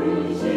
glory.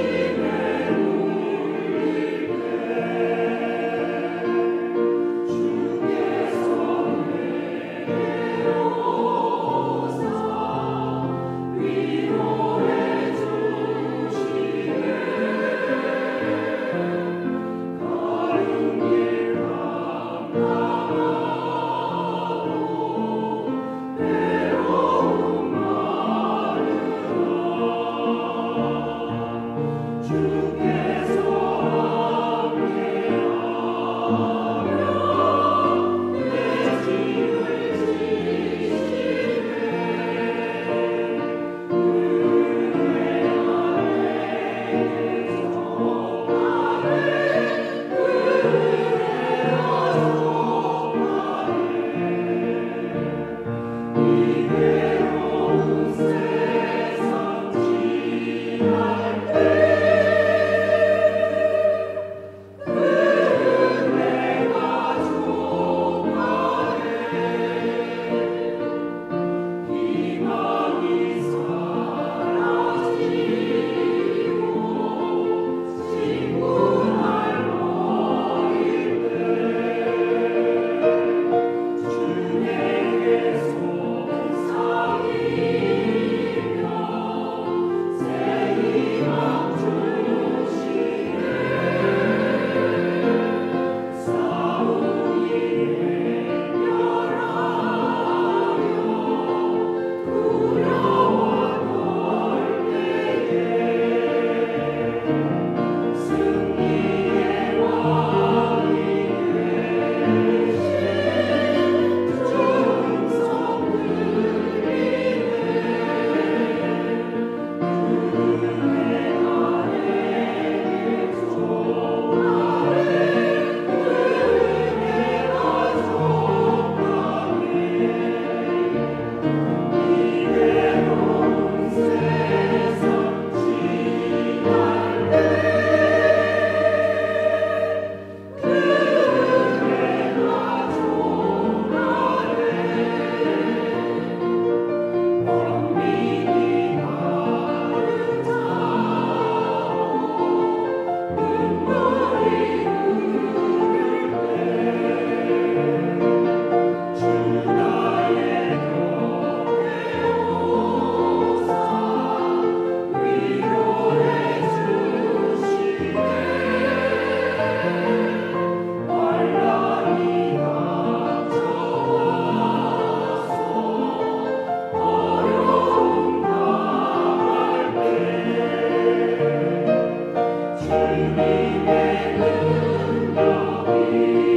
Holy Name, Elundavi.